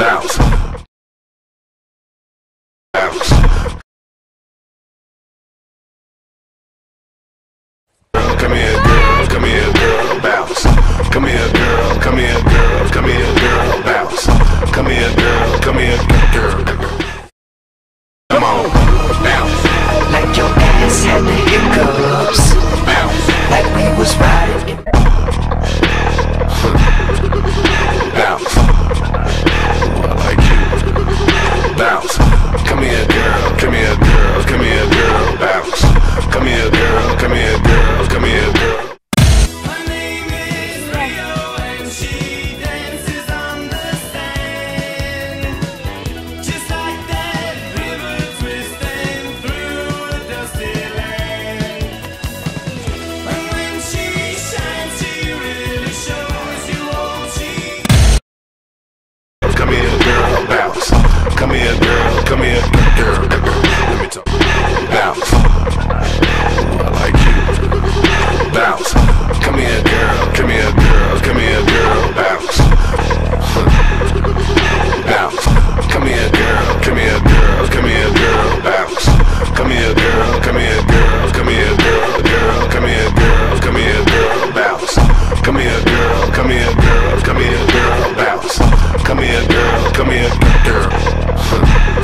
bounce. Come here, girl. Let me talk. Bounce. I like you. Bounce. Come here, girl, come here, girl, come here, girl, bounce. Bounce. Come here, girl, come here, girl, come here, girl, bounce. Come here, girl, come here, girl, come here, girl, girl, come here, girl, come here, girl, bounce. Come here, girl, come here, girl, come here, girl, bounce. Come here, girl, come here, girl.